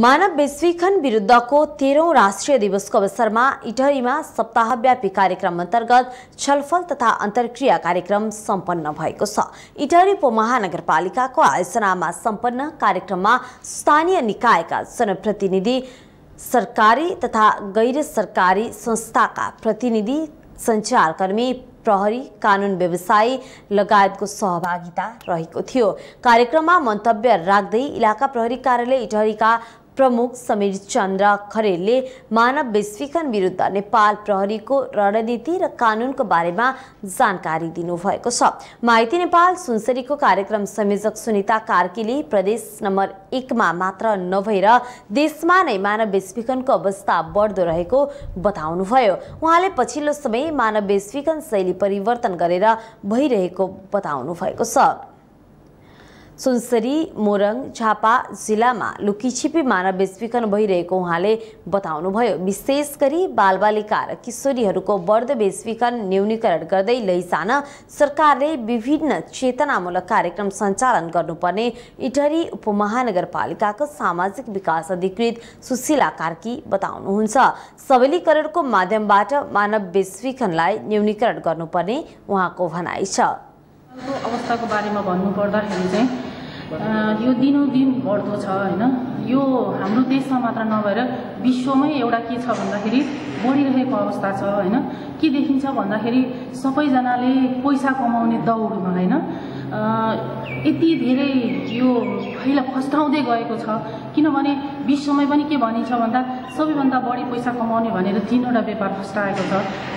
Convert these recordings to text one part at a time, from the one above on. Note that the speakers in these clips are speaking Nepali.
मानव वैश्वीकरण विरुद्धको तेह्रौँ राष्ट्रिय दिवसको अवसरमा इटहरीमा सप्ताहव्यापी कार्यक्रम अन्तर्गत छलफल तथा अन्तर्क्रिया कार्यक्रम सम्पन्न भएको छ। इटहरी उपमहानगरपालिकाको आयोजनामा सम्पन्न कार्यक्रममा स्थानीय निकायका जनप्रतिनिधि सरकारी तथा गैर सरकारी संस्थाका प्रतिनिधि सञ्चारकर्मी प्रहरी कानुन व्यवसायी लगायतको सहभागिता रहेको थियो। कार्यक्रममा मन्तव्य राख्दै इलाका प्रहरी कार्यालय इटहरीका प्रमुख समीर चन्द्र खरेलले मानव वैश्वीकरण विरुद्ध नेपाल प्रहरीको रणनीति र कानुनको बारेमा जानकारी दिनुभएको छ। माइती नेपाल सुनसरीको कार्यक्रम संयोजक सुनिता कार्कीले प्रदेश नम्बर एकमा मात्र नभएर देशमा नै मानव वैश्वीकरणको अवस्था बढ्दो रहेको बताउनुभयो। उहाँले पछिल्लो समय मानव वैश्वीकरण शैली परिवर्तन गरेर भइरहेको बताउनु भएको छ। सुनसरी मोरङ झापा जिल्लामा लुकीछिपी मानव वैश्वीकरण भइरहेको उहाँले बताउनुभयो। विशेष गरी बालबालिका र किशोरीहरूको बढ्दो वैश्वीकरण न्यूनीकरण गर्दै लैजान सरकारले विभिन्न चेतनामूलक कार्यक्रम सञ्चालन गर्नुपर्ने इटहरी उपमहानगरपालिकाको सामाजिक विकास अधिकृत सुशीला कार्की बताउनुहुन्छ। सबलीकरणको माध्यमबाट मानव वैश्वीकरणलाई न्यूनीकरण गर्नुपर्ने उहाँको भनाइ छ। अवस्थाको बारेमा भन्नुपर्दाखेरि चाहिँ यो दिनोदिन बढ्दो छ होइन? यो हाम्रो देशमा मात्र नभएर विश्वमै एउटा के छ भन्दाखेरि बढिरहेको अवस्था छ होइन? के देखिन्छ भन्दाखेरि सबैजनाले पैसा कमाउने दौडमा होइन? यति धेरै यो फैला फस्टाउँदै गएको छ। किनभने विश्वमै पनि के भनिन्छ भन्दा सबैभन्दा बढी पैसा कमाउने भनेर तिनवटा व्यापार फस्टाएको छ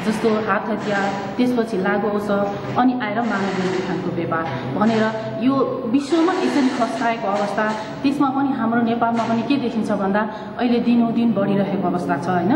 जस्तो हात हतियार त्यसपछि लागु औषध अनि आएर मानव खानको व्यापार भनेर यो विश्वमा यसरी फस्टाएको अवस्था त्यसमा पनि हाम्रो नेपालमा पनि के देखिन्छ भन्दा अहिले दिनौदिन बढिरहेको अवस्था छ होइन?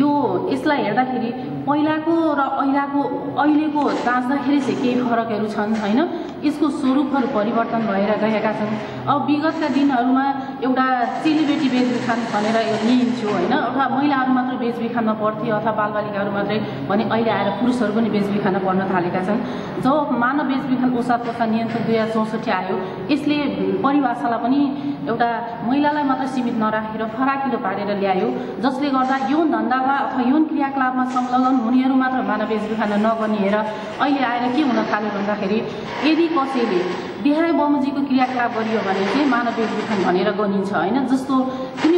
यो यसलाई हेर्दाखेरि पहिलाको र अहिलाको अहिलेको जाँच्दाखेरि चाहिँ केही फरकहरू छन् होइन? यसको स्वरूपहरू परिवर्तन भएर गएका छन्। अब विगतका दिनहरूमा एउटा चेलीबेटी बेचबिखान भनेर लिइन्थ्यो होइन? अथवा महिलाहरू मात्र बेचबिखानमा पर्थ्यो अथवा बालबालिकाहरू मात्रै भने अहिले आएर पुरुषहरू पनि बेचबिखान पर्न थालेका छन्। जब मानव बेचबिखान ओसार पोसा नियन्त्रण दुई हजार चौसठी आयो यसले परिभाषालाई पनि एउटा महिलालाई मात्र सीमित नराखेर फराकिलो पारेर ल्यायो जसले गर्दा यौन धन्दामा अथवा यौन क्रियाकलापमा संलग्न हुनेहरू मात्र मानव बेचबिखान नगर्निएर अहिले आएर के हुन थाल्यो भन्दाखेरि यदि कसैले देहाय बमोजिमको क्रियाकलाप गरियो भने चाहिँ मानव बेचबिखान भनेर गनिन्छ होइन? जस्तो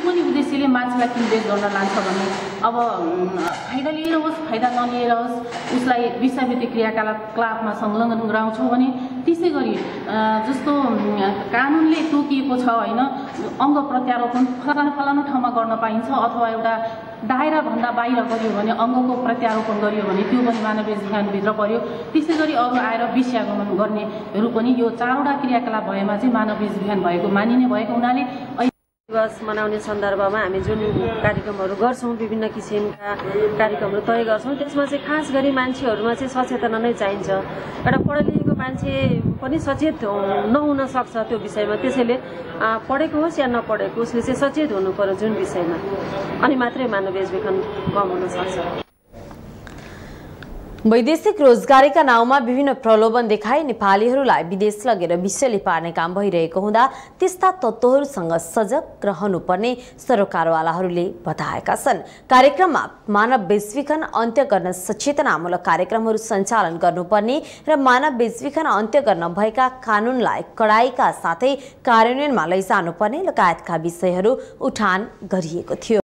कुनै पनि उद्देश्यले मान्छेलाई किनबेच गर्न लान्छ भने अब फाइदा लिएर होस् फाइदा नलिएर होस् उसलाई विषयभित्तिक क्रियाकलाप क्लापमा संलग्न गराउँछौँ भने त्यसै गरी जस्तो कानुनले तोकिएको छ होइन अङ्ग प्रत्यारोपण फलानु फलानु ठाउँमा गर्न पाइन्छ अथवा एउटा दायराभन्दा बाहिर गरियो भने अङ्गको प्रत्यारोपण गरियो भने त्यो पनि मानव विज्ञानभित्र पर्यो। त्यसै गरी अरू आएर विषयागमन गर्नेहरू पनि यो चारवटा क्रियाकलाप भएमा चाहिँ मानव विज्ञान भएको मानिने भएको हुनाले दिवस मनाउने सन्दर्भमा हामी जुन कार्यक्रमहरू गर्छौँ विभिन्न किसिमका कार्यक्रमहरू तय गर्छौँ त्यसमा चाहिँ खास गरी मान्छेहरूमा चाहिँ सचेतना नै चाहिन्छ। एउटा पढे लेखेको मान्छे पनि सचेत नहुन सक्छ त्यो विषयमा। त्यसैले पढेको होस् या नपढेको उसले चाहिँ सचेत हुनु पर्यो जुन विषयमा। अनि मात्रै मानव बेचबिखन कम हुन सक्छ। वैदेशिक रोजगारीका नाउँमा विभिन्न प्रलोभन देखाई नेपालीहरूलाई विदेश लगेर विषयले पार्ने काम भइरहेको हुँदा त्यस्ता तत्त्वहरूसँग सजग रहनुपर्ने सरोकारवालाहरूले बताएका छन्। कार्यक्रममा मानव वैश्वीकरण अन्त्य गर्न सचेतनामूलक कार्यक्रमहरू सञ्चालन गर्नुपर्ने र मानव वैश्वीकरण अन्त्य गर्न भएका कानुनलाई कडाइका साथै कार्यान्वयनमा लैजानुपर्ने लगायतका विषयहरू उठान गरिएको थियो।